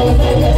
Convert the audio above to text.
Oh,